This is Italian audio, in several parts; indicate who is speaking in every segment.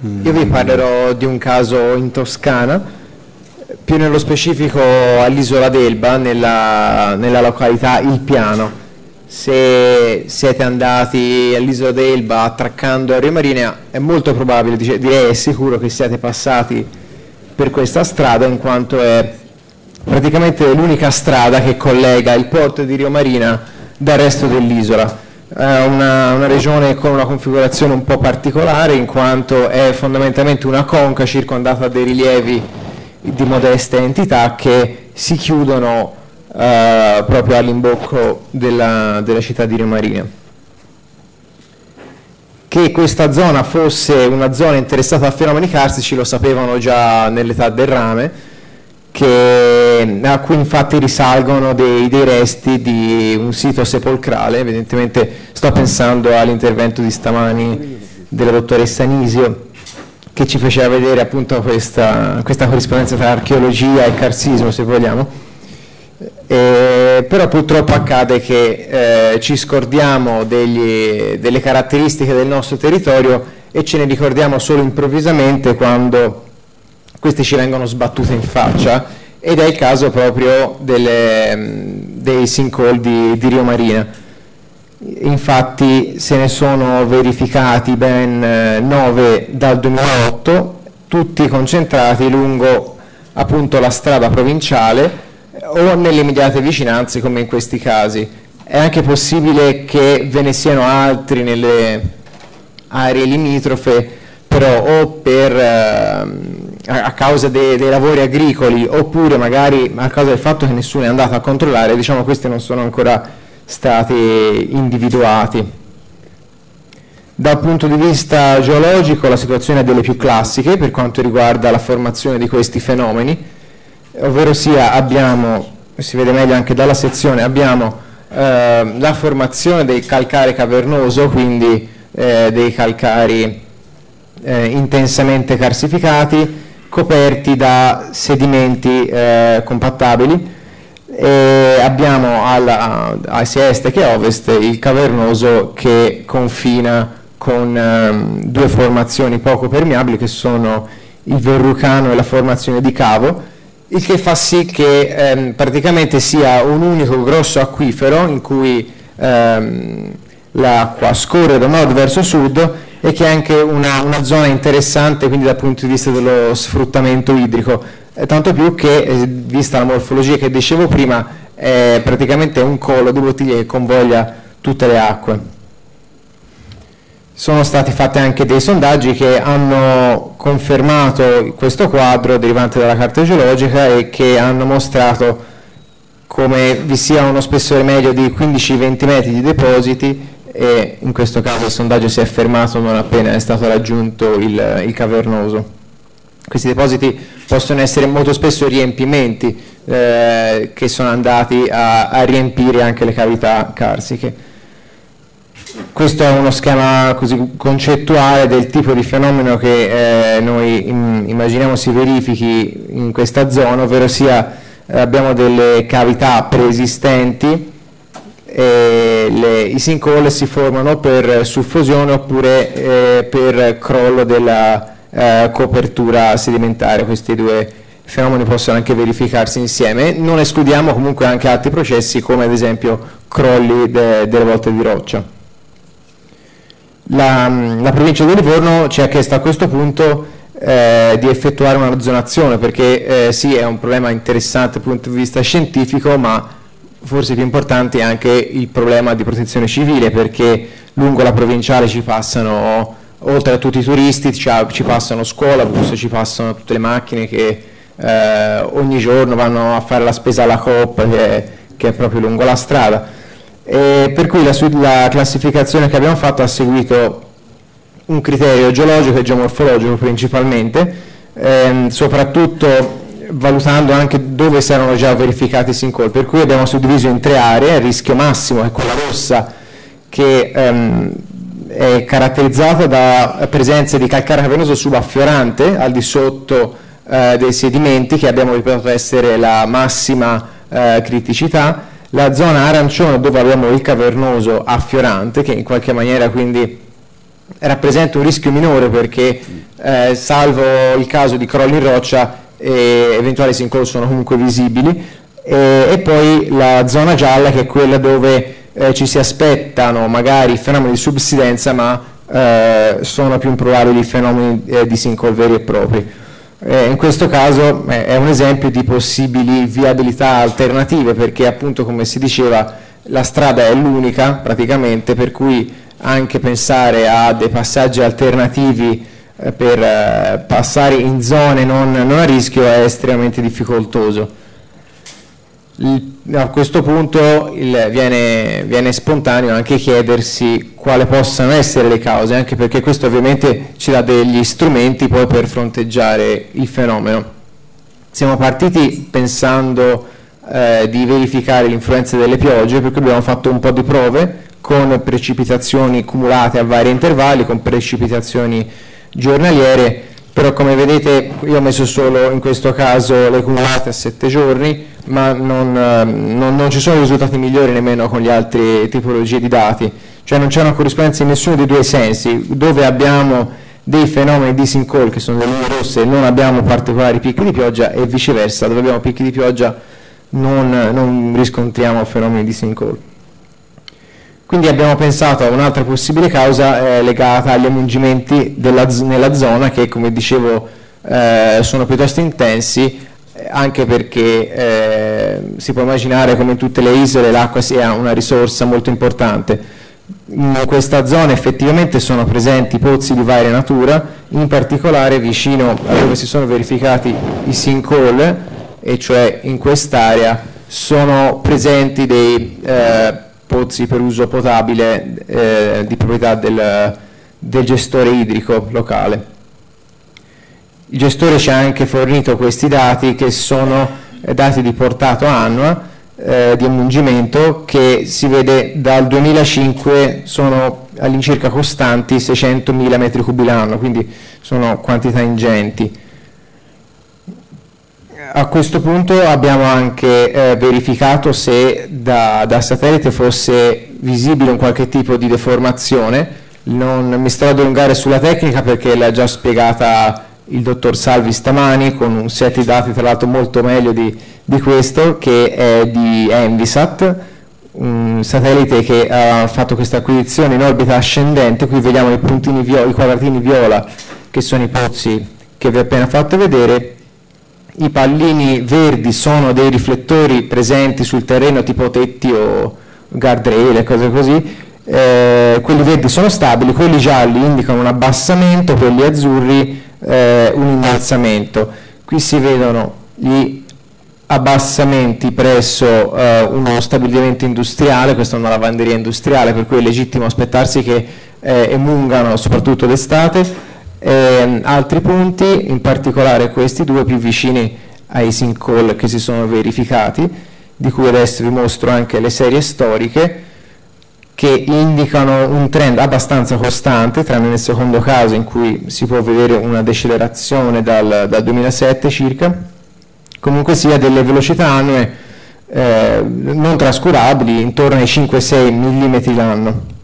Speaker 1: Io vi parlerò di un caso in Toscana, più nello specifico all'isola d'Elba, nella, nella località Il Piano. Se siete andati all'isola d'Elba attraccando Rio Marina è molto probabile, direi è sicuro che siate passati per questa strada in quanto è praticamente l'unica strada che collega il porto di Rio Marina dal resto dell'isola. È una, una, regione con una configurazione un po' particolare in quanto è fondamentalmente una conca circondata da dei rilievi di modesta entità che si chiudono eh, proprio all'imbocco della, della città di Rio Marina. Che questa zona fosse una zona interessata a fenomeni carsici lo sapevano già nell'età del rame, che, a cui infatti risalgono dei, dei, resti di un sito sepolcrale, evidentemente sto pensando all'intervento di stamani della dottoressa Nisio che ci faceva vedere appunto questa, questa corrispondenza tra archeologia e carsismo se vogliamo. Eh, però purtroppo accade che eh, ci scordiamo degli, delle caratteristiche del nostro territorio e ce ne ricordiamo solo improvvisamente quando queste ci vengono sbattute in faccia ed è il caso proprio delle, dei sinkhole di, di Rio Marina. Infatti se ne sono verificati ben eh, 9 dal 2008, tutti concentrati lungo appunto la strada provinciale o nelle immediate vicinanze come in questi casi. È anche possibile che ve ne siano altri nelle aree limitrofe, però o per... Eh, a causa dei, dei, lavori agricoli oppure magari a causa del fatto che nessuno è andato a controllare, diciamo questi non sono ancora stati individuati. Dal punto di vista geologico la situazione è delle più classiche per quanto riguarda la formazione di questi fenomeni, ovvero sia abbiamo, si vede meglio anche dalla sezione, abbiamo eh, la formazione del calcare cavernoso, quindi eh, dei calcari eh, intensamente carsificati, coperti da sedimenti eh, compattabili. E abbiamo alla, a sia est che ovest il cavernoso che confina con ehm, due formazioni poco permeabili che sono il Verrucano e la formazione di Cavo, il che fa sì che ehm, praticamente sia un unico grosso acquifero in cui ehm, l'acqua scorre da nord verso sud e che è anche una, una, zona interessante quindi dal punto di vista dello sfruttamento idrico, eh, tanto più che eh, vista la morfologia che dicevo prima è praticamente un collo di bottiglie che convoglia tutte le acque. Sono stati fatti anche dei sondaggi che hanno confermato questo quadro derivante dalla carta geologica e che hanno mostrato come vi sia uno spessore medio di 15-20 metri di depositi e in questo caso il sondaggio si è fermato non appena è stato raggiunto il, il cavernoso. Questi depositi possono essere molto spesso riempimenti eh, che sono andati a, a, riempire anche le cavità carsiche. Questo è uno schema così concettuale del tipo di fenomeno che eh, noi in, immaginiamo si verifichi in questa zona, ovvero sia abbiamo delle cavità preesistenti le, i sinkhole si formano per suffusione oppure eh, per crollo della eh, copertura sedimentare, questi due fenomeni possono anche verificarsi insieme, non escludiamo comunque anche altri processi come ad esempio crolli de, delle volte di roccia. La, la, provincia di Livorno ci ha chiesto a questo punto eh, di effettuare una zonazione perché eh, sì è un problema interessante dal punto di vista scientifico ma forse più importante è anche il problema di protezione civile perché lungo la provinciale ci passano, oltre a tutti i turisti, ci passano scuola, bus, ci passano tutte le macchine che eh, ogni giorno vanno a fare la spesa alla Coop che, che è proprio lungo la strada. E per cui la, la classificazione che abbiamo fatto ha seguito un criterio geologico e geomorfologico principalmente, ehm, soprattutto valutando anche dove si erano già verificati i sinkhole, per cui abbiamo suddiviso in tre aree, il rischio massimo è quella rossa che ehm, è caratterizzata da presenza di calcare cavernoso subaffiorante al di sotto eh, dei sedimenti che abbiamo ripetuto essere la massima eh, criticità, la zona arancione dove abbiamo il cavernoso affiorante che in qualche maniera quindi rappresenta un rischio minore perché eh, salvo il caso di crolli in roccia eventuali sinkhole sono comunque visibili e, e, poi la zona gialla che è quella dove eh, ci si aspettano magari fenomeni di subsidenza ma eh, sono più improbabili fenomeni eh, di sinkhole veri e propri. In questo caso eh, è un esempio di possibili viabilità alternative perché appunto come si diceva la strada è l'unica praticamente per cui anche pensare a dei passaggi alternativi per eh, passare in zone non, non, a rischio è estremamente difficoltoso. A questo punto il, viene, viene, spontaneo anche chiedersi quali possano essere le cause, anche perché questo ovviamente ci dà degli strumenti poi per fronteggiare il fenomeno. Siamo partiti pensando eh, di verificare l'influenza delle piogge perché abbiamo fatto un po' di prove con precipitazioni cumulate a vari intervalli, con precipitazioni giornaliere, però come vedete io ho messo solo in questo caso le cumulate a 7 giorni, ma non, non, non ci sono risultati migliori nemmeno con le altre tipologie di dati, cioè non c'è una corrispondenza in nessuno dei due sensi, dove abbiamo dei fenomeni di sinkhole che sono delle linee rosse e non abbiamo particolari picchi di pioggia e viceversa, dove abbiamo picchi di pioggia non, non riscontriamo fenomeni di sinkhole. Quindi abbiamo pensato a un'altra possibile causa eh, legata agli emungimenti della, nella zona che come dicevo eh, sono piuttosto intensi eh, anche perché eh, si può immaginare come in tutte le isole l'acqua sia una risorsa molto importante. In questa zona effettivamente sono presenti pozzi di varia natura, in particolare vicino a dove si sono verificati i sinkhole, e cioè in quest'area sono presenti dei eh, pozzi per uso potabile eh, di proprietà del, del gestore idrico locale. Il gestore ci ha anche fornito questi dati che sono dati di portato annua eh, di emungimento che si vede dal 2005 sono all'incirca costanti 600.000 m3 l'anno, quindi sono quantità ingenti a questo punto abbiamo anche eh, verificato se da, da, satellite fosse visibile un qualche tipo di deformazione. Non mi sto ad allungare sulla tecnica perché l'ha già spiegata il dottor Salvi stamani con un set di dati tra l'altro molto meglio di, di questo che è di Envisat, un satellite che ha fatto questa acquisizione in orbita ascendente, qui vediamo i, i quadratini viola che sono i pozzi che vi ho appena fatto vedere i pallini verdi sono dei riflettori presenti sul terreno tipo tetti o guardrail e cose così, eh, quelli verdi sono stabili, quelli gialli indicano un abbassamento, quelli azzurri eh, un innalzamento. Qui si vedono gli abbassamenti presso eh, uno stabilimento industriale, questa è una lavanderia industriale per cui è legittimo aspettarsi che eh, emungano soprattutto d'estate, eh, altri punti, in particolare questi due più vicini ai sinkhole che si sono verificati, di cui adesso vi mostro anche le serie storiche, che indicano un trend abbastanza costante, tranne nel secondo caso in cui si può vedere una decelerazione dal, dal 2007 circa, comunque sia delle velocità annue eh, non trascurabili, intorno ai 5-6 mm l'anno.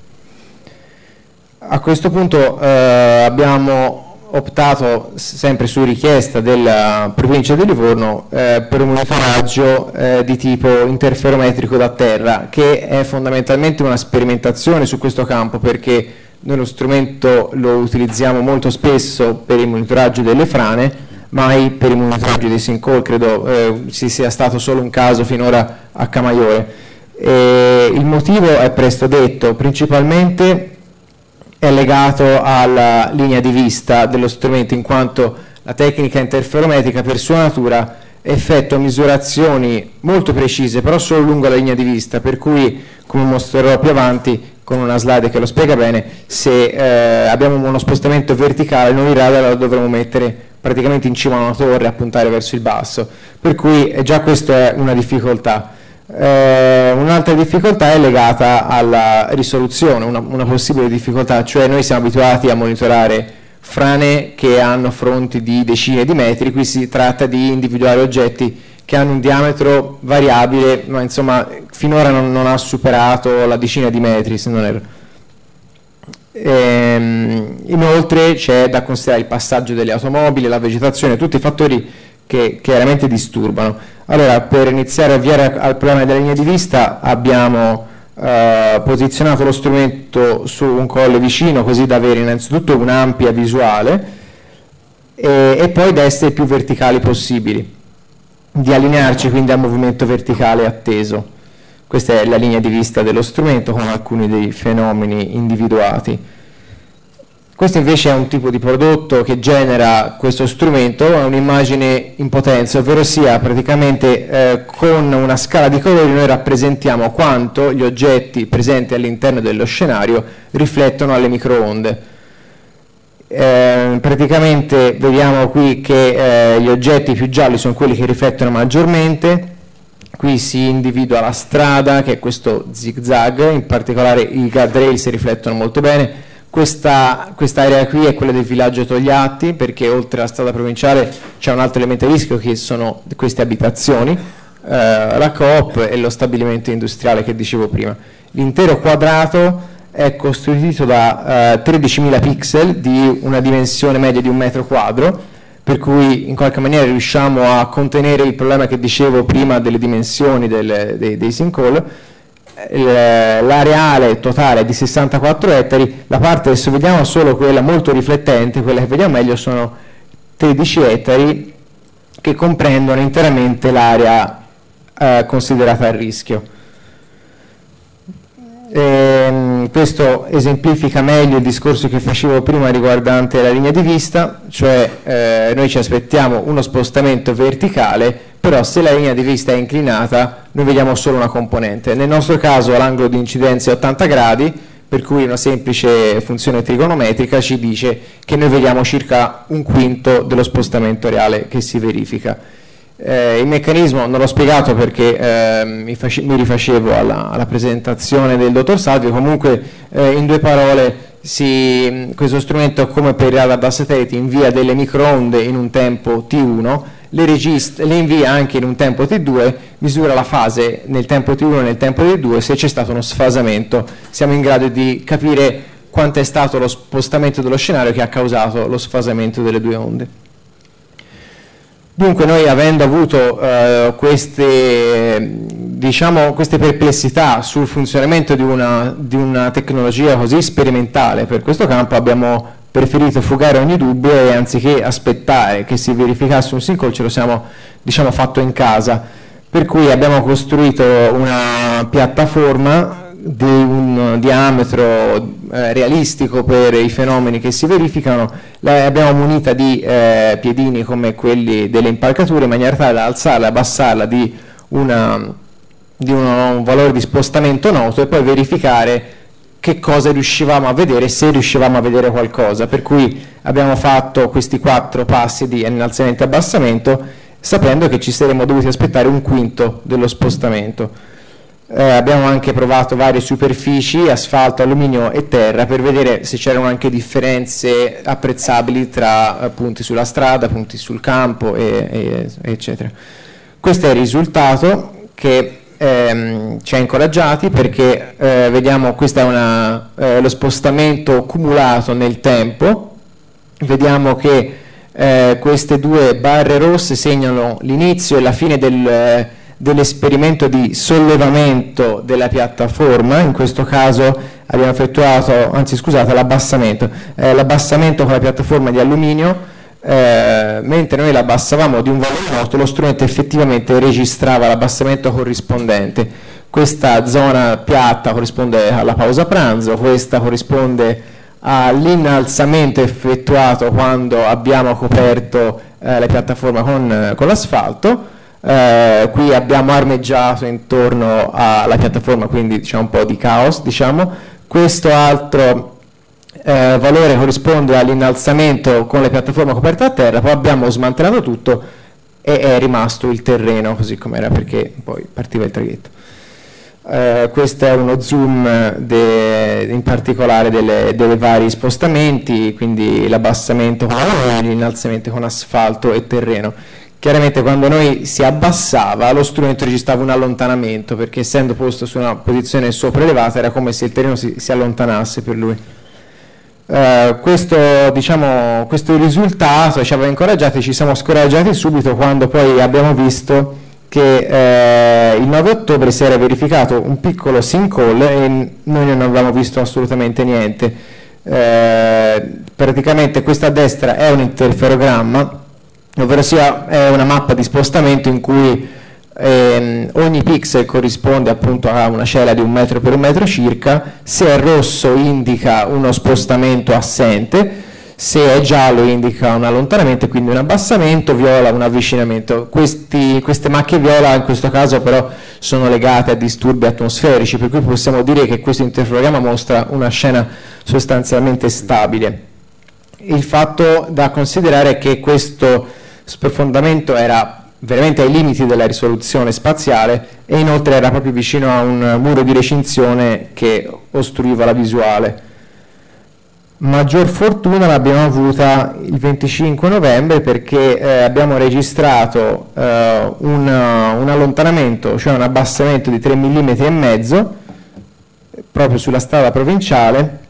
Speaker 1: A questo punto eh, abbiamo optato, sempre su richiesta della provincia di Livorno, eh, per un monitoraggio eh, di tipo interferometrico da terra, che è fondamentalmente una sperimentazione su questo campo, perché noi lo strumento lo utilizziamo molto spesso per il monitoraggio delle frane, mai per il monitoraggio dei sinkhole, credo eh, ci sia stato solo un caso finora a Camaiore. il motivo è presto detto, principalmente è legato alla linea di vista dello strumento in quanto la tecnica interferometrica per sua natura effettua misurazioni molto precise però solo lungo la linea di vista per cui come mostrerò più avanti con una slide che lo spiega bene se eh, abbiamo uno spostamento verticale noi radar lo dovremo mettere praticamente in cima a una torre e puntare verso il basso. Per cui eh, già questa è una difficoltà eh, un'altra difficoltà è legata alla risoluzione, una, una, possibile difficoltà, cioè noi siamo abituati a monitorare frane che hanno fronti di decine di metri, qui si tratta di individuare oggetti che hanno un diametro variabile, ma insomma finora non, non ha superato la decina di metri se non erro. Ehm, inoltre c'è da considerare il passaggio delle automobili, la vegetazione, tutti i fattori che chiaramente disturbano. Allora, per iniziare a avviare al problema della linea di vista abbiamo eh, posizionato lo strumento su un colle vicino così da avere innanzitutto un'ampia visuale e, e poi da essere più verticali possibili, di allinearci quindi al movimento verticale atteso. Questa è la linea di vista dello strumento con alcuni dei fenomeni individuati. Questo invece è un tipo di prodotto che genera questo strumento, è un'immagine in potenza, ovvero sia praticamente eh, con una scala di colori noi rappresentiamo quanto gli oggetti presenti all'interno dello scenario riflettono alle microonde. Eh, praticamente vediamo qui che eh, gli oggetti più gialli sono quelli che riflettono maggiormente, qui si individua la strada che è questo zig zag, in particolare i guardrail si riflettono molto bene, questa, quest'area qui è quella del villaggio Togliatti perché oltre alla strada provinciale c'è un altro elemento di rischio che sono queste abitazioni, eh, la Coop e lo stabilimento industriale che dicevo prima. L'intero quadrato è costituito da eh, 13.000 pixel di una dimensione media di un metro quadro, per cui in qualche maniera riusciamo a contenere il problema che dicevo prima delle dimensioni del, dei, dei sinkhole l'areale totale è di 64 ettari, la parte adesso vediamo solo quella molto riflettente, quella che vediamo meglio sono 13 ettari che comprendono interamente l'area eh, considerata a rischio. E, ehm, questo esemplifica meglio il discorso che facevo prima riguardante la linea di vista, cioè eh, noi ci aspettiamo uno spostamento verticale però se la linea di vista è inclinata noi vediamo solo una componente. Nel nostro caso l'angolo di incidenza è 80 gradi, per cui una semplice funzione trigonometrica ci dice che noi vediamo circa un quinto dello spostamento reale che si verifica. Eh, il meccanismo non l'ho spiegato perché eh, mi, mi, rifacevo alla, alla, presentazione del dottor Salvi, comunque eh, in due parole si, questo strumento come per il radar da satellite invia delle microonde in un tempo T1 le, registra, le invia anche in un tempo T2, misura la fase nel tempo T1 e nel tempo T2, se c'è stato uno sfasamento siamo in grado di capire quanto è stato lo spostamento dello scenario che ha causato lo sfasamento delle due onde. Dunque noi avendo avuto eh, queste, diciamo, queste, perplessità sul funzionamento di una, di una tecnologia così sperimentale per questo campo abbiamo preferito fugare ogni dubbio e anziché aspettare che si verificasse un sinkhole ce lo siamo diciamo, fatto in casa. Per cui abbiamo costruito una piattaforma di un diametro eh, realistico per i fenomeni che si verificano, l'abbiamo munita di eh, piedini come quelli delle impalcature in maniera tale da alzarla e abbassarla di, una, di uno, un valore di spostamento noto e poi verificare che cosa riuscivamo a vedere, se riuscivamo a vedere qualcosa. Per cui abbiamo fatto questi quattro passi di innalzamento e abbassamento, sapendo che ci saremmo dovuti aspettare un quinto dello spostamento. Eh, abbiamo anche provato varie superfici, asfalto, alluminio e terra, per vedere se c'erano anche differenze apprezzabili tra eh, punti sulla strada, punti sul campo, e, e, eccetera. Questo è il risultato che ehm, ci ha incoraggiati perché eh, vediamo questo è una, eh, lo spostamento cumulato nel tempo, vediamo che eh, queste due barre rosse segnano l'inizio e la fine del, dell'esperimento di sollevamento della piattaforma, in questo caso abbiamo effettuato, anzi scusate, l'abbassamento, eh, l'abbassamento con la piattaforma di alluminio eh, mentre noi l'abbassavamo di un valore noto, lo strumento effettivamente registrava l'abbassamento corrispondente. Questa zona piatta corrisponde alla pausa pranzo, questa corrisponde all'innalzamento effettuato quando abbiamo coperto eh, la piattaforma con, con l'asfalto. Eh, qui abbiamo armeggiato intorno alla piattaforma, quindi diciamo un po' di caos. Diciamo. Questo altro eh, valore corrisponde all'innalzamento con le piattaforme coperte a terra, poi abbiamo smantellato tutto e è rimasto il terreno così com'era perché poi partiva il traghetto. Eh, questo è uno zoom in particolare dei vari spostamenti, quindi l'abbassamento con l'innalzamento con asfalto e terreno. Chiaramente quando noi si abbassava lo strumento registrava un allontanamento perché essendo posto su una posizione sopraelevata era come se il terreno si, si allontanasse per lui. Uh, questo, diciamo, questo, risultato ci aveva incoraggiati, ci siamo scoraggiati subito quando poi abbiamo visto che eh, il 9 ottobre si era verificato un piccolo sinkhole e noi non avevamo visto assolutamente niente. Eh, praticamente questa a destra è un interferogramma, ovvero sia è una mappa di spostamento in cui ehm, ogni pixel corrisponde appunto a una cella di un metro per un metro circa, se è rosso indica uno spostamento assente, se è giallo indica un allontanamento quindi un abbassamento, viola un avvicinamento. Questi, queste macchie viola in questo caso però sono legate a disturbi atmosferici, per cui possiamo dire che questo interferogramma mostra una scena sostanzialmente stabile. Il fatto da considerare è che questo sprofondamento era veramente ai limiti della risoluzione spaziale e inoltre era proprio vicino a un muro di recinzione che ostruiva la visuale. Maggior fortuna l'abbiamo avuta il 25 novembre perché eh, abbiamo registrato eh, un, un, allontanamento, cioè un abbassamento di 3 mm e mezzo proprio sulla strada provinciale.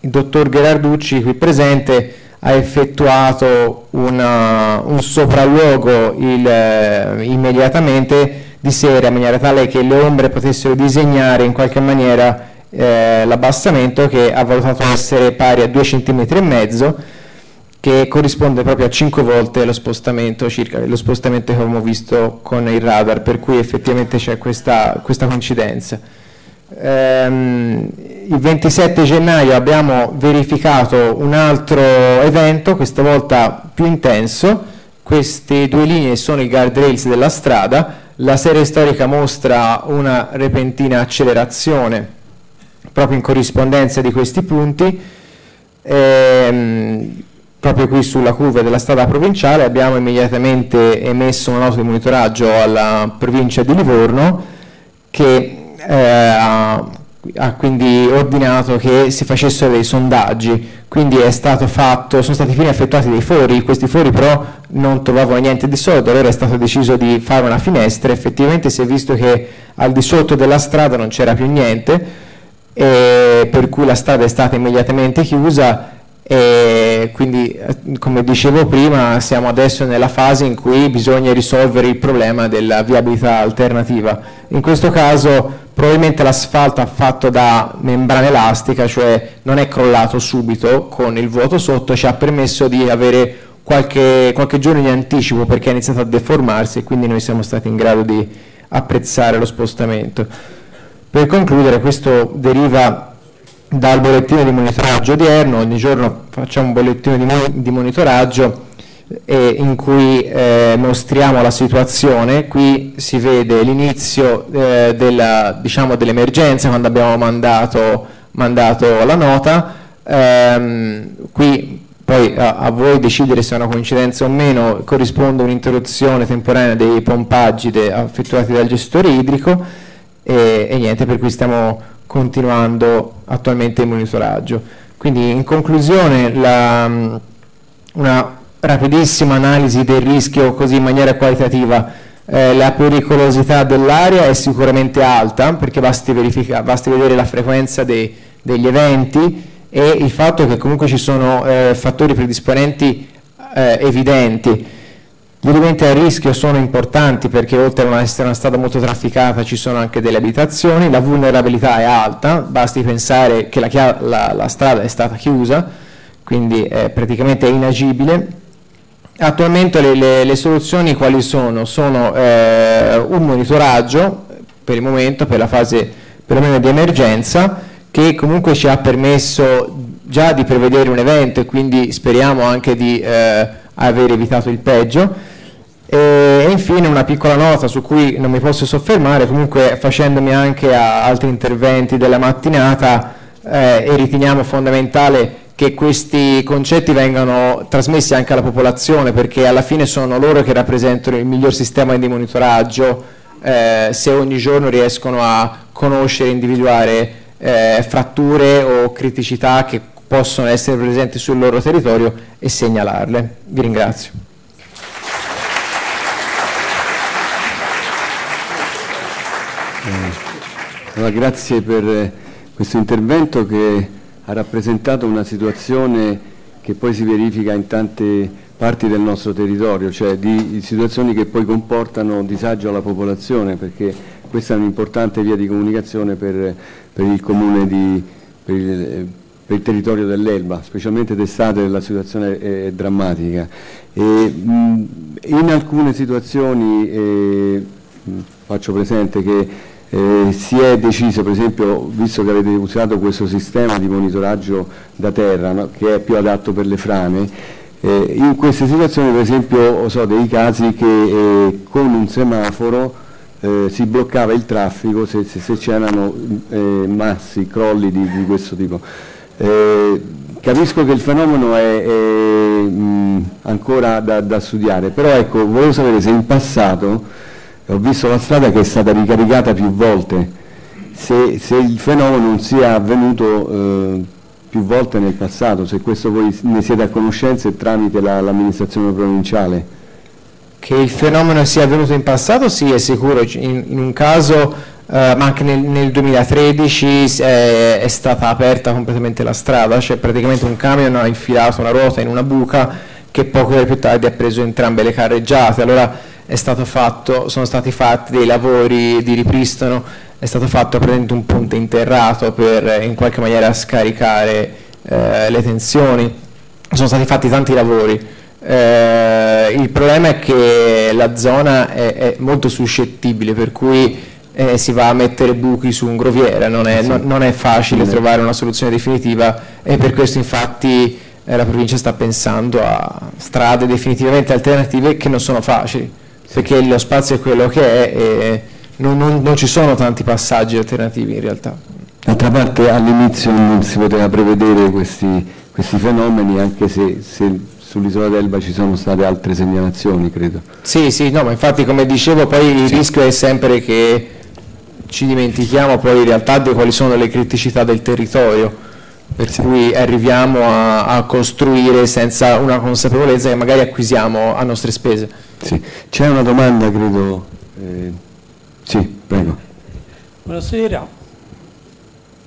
Speaker 1: Il dottor Gherarducci qui presente ha effettuato una, un sopralluogo il, eh, immediatamente di sera in maniera tale che le ombre potessero disegnare in qualche maniera eh, l'abbassamento che ha valutato essere pari a 2 cm che corrisponde proprio a 5 volte lo spostamento circa lo spostamento che avevamo visto con il radar per cui effettivamente c'è questa, questa coincidenza. Ehm, il 27 gennaio abbiamo verificato un altro evento, questa volta più intenso, queste due linee sono i guardrails della strada, la serie storica mostra una repentina accelerazione proprio in corrispondenza di questi punti, ehm, proprio qui sulla curva della strada provinciale abbiamo immediatamente emesso una nota di monitoraggio alla provincia di Livorno che eh, ha ha quindi ordinato che si facessero dei sondaggi, quindi fatto, sono stati fini effettuati dei fori, questi fori però non trovavano niente di solito, allora è stato deciso di fare una finestra, effettivamente si è visto che al di sotto della strada non c'era più niente, per cui la strada è stata immediatamente chiusa e quindi come dicevo prima siamo adesso nella fase in cui bisogna risolvere il problema della viabilità alternativa. In questo caso probabilmente l'asfalto fatto da membrana elastica, cioè non è crollato subito con il vuoto sotto, ci ha permesso di avere qualche, qualche giorno di anticipo perché ha iniziato a deformarsi e quindi noi siamo stati in grado di apprezzare lo spostamento. Per concludere questo deriva dal bollettino di monitoraggio odierno, ogni giorno facciamo un bollettino di, di monitoraggio eh, in cui eh, mostriamo la situazione, qui si vede l'inizio eh, diciamo, dell'emergenza quando abbiamo mandato, mandato la nota, ehm, qui poi a, a, voi decidere se è una coincidenza o meno corrisponde un'interruzione temporanea dei pompaggi de, effettuati dal gestore idrico e, e niente, per cui stiamo continuando attualmente il monitoraggio. Quindi in conclusione la, una rapidissima analisi del rischio così in maniera qualitativa. Eh, la pericolosità dell'area è sicuramente alta perché basti, basti vedere la frequenza dei, degli eventi e il fatto che comunque ci sono eh, fattori predisponenti eh, evidenti. Gli elementi a rischio sono importanti perché oltre a essere una strada molto trafficata ci sono anche delle abitazioni, la vulnerabilità è alta, basti pensare che la, la, la strada è stata chiusa, quindi è praticamente inagibile. Attualmente le, le, le soluzioni quali sono? Sono eh, un monitoraggio per il momento, per la fase perlomeno di emergenza, che comunque ci ha permesso già di prevedere un evento e quindi speriamo anche di eh, aver evitato il peggio e infine una piccola nota su cui non mi posso soffermare, comunque facendomi anche a altri interventi della mattinata eh, e riteniamo fondamentale che questi concetti vengano trasmessi anche alla popolazione perché alla fine sono loro che rappresentano il miglior sistema di monitoraggio eh, se ogni giorno riescono a conoscere e individuare eh, fratture o criticità che possono essere presenti sul loro territorio e segnalarle. Vi ringrazio.
Speaker 2: Allora, grazie per questo intervento che ha rappresentato una situazione che poi si verifica in tante parti del nostro territorio, cioè di situazioni che poi comportano disagio alla popolazione, perché questa è un'importante via di comunicazione per, per il comune di, per il, per il territorio dell'Elba, specialmente d'estate la situazione è, drammatica. E, in alcune situazioni eh, faccio presente che eh, si è deciso, per esempio, visto che avete usato questo sistema di monitoraggio da terra, no, che è più adatto per le frane, eh, in queste situazioni per esempio so dei casi che eh, con un semaforo eh, si bloccava il traffico se, se, se c'erano eh, massi, crolli di, di questo tipo. Capisco che il fenomeno è, è mh, ancora da, da, studiare, però ecco, volevo sapere se in passato ho visto la strada che è stata ricaricata più volte, se, se il fenomeno non sia avvenuto eh, più volte nel passato, se questo voi ne siete a conoscenza tramite l'amministrazione la, provinciale.
Speaker 1: Che il fenomeno sia avvenuto in passato sì è sicuro, in, in un caso Uh, ma anche nel, nel 2013 è, è, stata aperta completamente la strada, cioè praticamente un camion ha infilato una ruota in una buca che poche ore più tardi ha preso entrambe le carreggiate, allora fatto, sono stati fatti dei lavori di ripristino, è stato fatto praticamente un ponte interrato per in qualche maniera scaricare eh, le tensioni, sono stati fatti tanti lavori. Eh, il problema è che la zona è, è molto suscettibile, per cui eh, si va a mettere buchi su un groviera, non è, sì. non, non è facile sì. trovare una soluzione definitiva e per questo infatti eh, la provincia sta pensando a strade definitivamente alternative che non sono facili, perché lo spazio è quello che è e non, non, non ci sono tanti passaggi alternativi in realtà.
Speaker 2: D'altra parte all'inizio non si poteva prevedere questi, questi fenomeni anche se, se sull'isola d'Elba ci sono state altre segnalazioni, credo.
Speaker 1: Sì, sì, no, ma infatti come dicevo poi il sì. rischio è sempre che ci dimentichiamo poi in realtà di quali sono le criticità del territorio per sì. cui arriviamo a, a, costruire senza una consapevolezza che magari acquisiamo a nostre spese.
Speaker 2: Sì. C'è una domanda, credo. Eh, sì, prego.
Speaker 3: Buonasera.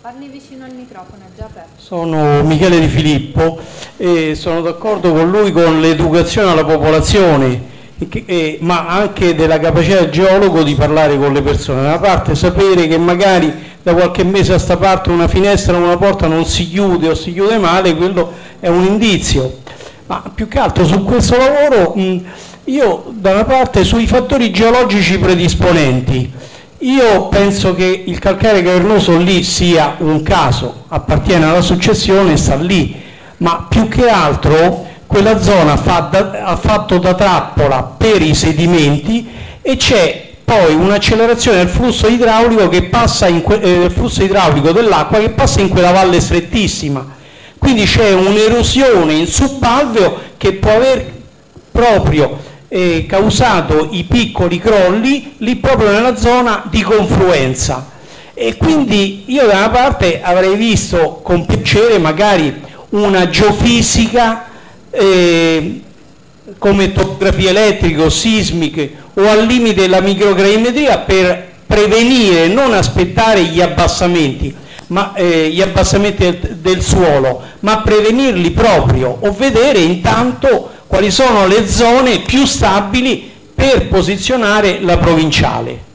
Speaker 3: Parli vicino al microfono, è già aperto. Sono Michele Di Filippo e sono d'accordo con lui con l'educazione alla popolazione eh, ma anche della capacità del geologo di parlare con le persone. Da una parte sapere che magari da qualche mese a sta parte una finestra o una porta non si chiude o si chiude male, quello è un indizio. Ma più che altro su questo lavoro mh, io da una parte sui fattori geologici predisponenti, io penso che il calcare cavernoso lì sia un caso, appartiene alla successione e sta lì, ma più che altro quella zona fa da, ha fatto da trappola per i sedimenti e c'è poi un'accelerazione del flusso idraulico, eh, flusso idraulico dell'acqua che passa in quella valle strettissima. Quindi c'è un'erosione in subalveo che può aver proprio eh, causato i piccoli crolli lì proprio nella zona di confluenza. E quindi io da una parte avrei visto con piacere magari una geofisica eh, come topografie elettriche sismiche o al limite della microgravimetria per prevenire, non aspettare gli abbassamenti, ma, eh, gli abbassamenti del, del, suolo, ma prevenirli proprio o vedere intanto quali sono le zone più stabili per posizionare la provinciale.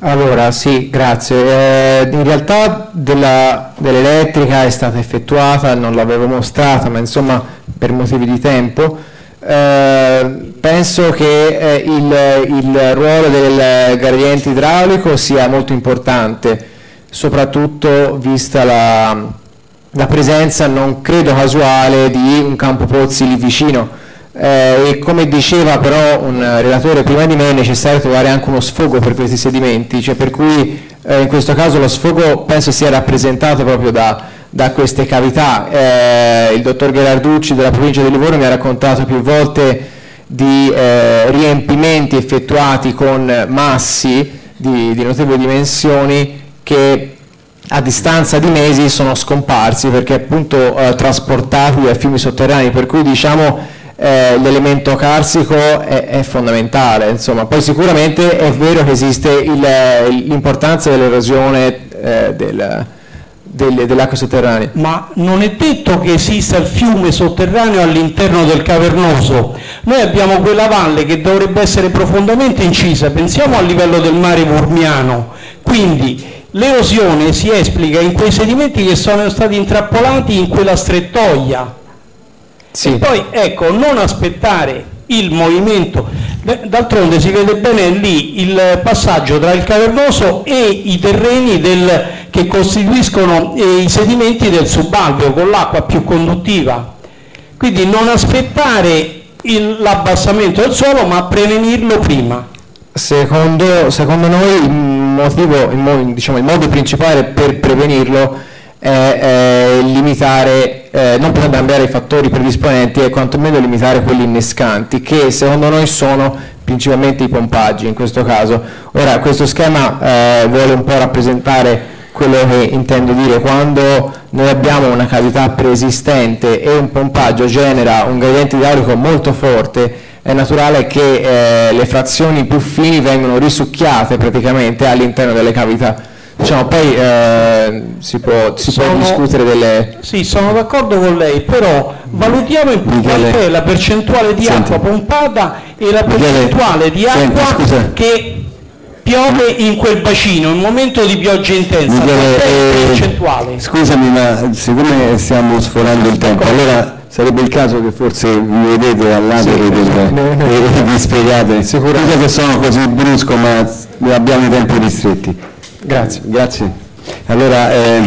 Speaker 1: Allora, sì, grazie. Eh, in realtà dell'elettrica è stata effettuata, non l'avevo mostrata, ma insomma per motivi di tempo. Eh, penso che eh, il, il, ruolo del gradiente idraulico sia molto importante, soprattutto vista la, la presenza non credo casuale di un campo pozzi lì vicino eh, e come diceva però un relatore prima di me è necessario trovare anche uno sfogo per questi sedimenti, cioè per cui eh, in questo caso lo sfogo penso sia rappresentato proprio da, da queste cavità. Eh, il dottor Gherarducci della provincia di Livorno mi ha raccontato più volte di eh, riempimenti effettuati con massi di, di notevoli dimensioni che a distanza di mesi sono scomparsi perché appunto eh, trasportati a fiumi sotterranei, per cui diciamo eh, l'elemento carsico è, è, fondamentale, insomma. poi sicuramente è vero che esiste l'importanza dell'erosione eh, del, delle, acque sotterranee.
Speaker 3: Ma non è detto che esista il fiume sotterraneo all'interno del cavernoso. Noi abbiamo quella valle che dovrebbe essere profondamente incisa, pensiamo al livello del mare Murmiano. Quindi l'erosione si esplica in quei sedimenti che sono stati intrappolati in quella strettoia. Sì. E poi ecco, non aspettare il movimento, d'altronde si vede bene lì il passaggio tra il cavernoso e i terreni del, che costituiscono eh, i sedimenti del subalveo con l'acqua più conduttiva. Quindi non aspettare l'abbassamento del suolo ma prevenirlo prima.
Speaker 1: Secondo, secondo noi motivo, il, diciamo, il modo principale per prevenirlo è, è limitare, eh, non per cambiare i fattori predisponenti, è quantomeno limitare quelli innescanti, che secondo noi sono principalmente i pompaggi in questo caso. Ora, questo schema eh, vuole un po' rappresentare quello che intendo dire, quando noi abbiamo una cavità preesistente e un pompaggio genera un gradiente idraulico molto forte, è naturale che eh, le frazioni più fini vengono risucchiate praticamente all'interno delle cavità. Diciamo, poi eh, si, può, si sono, può, discutere delle...
Speaker 3: Sì, sono d'accordo con lei, però valutiamo in la percentuale di Senti. acqua pompata e la percentuale Michele, di acqua Senti, che piove in quel bacino in momento di pioggia intensa.
Speaker 2: Michele, eh, scusami, ma siccome stiamo sforando il tempo, allora sarebbe il caso che forse mi vedete all'atere sì, del, e vi spiegate. Sicuramente che sono così brusco, ma abbiamo i tempi ristretti.
Speaker 1: Grazie.
Speaker 2: Grazie. Allora, eh,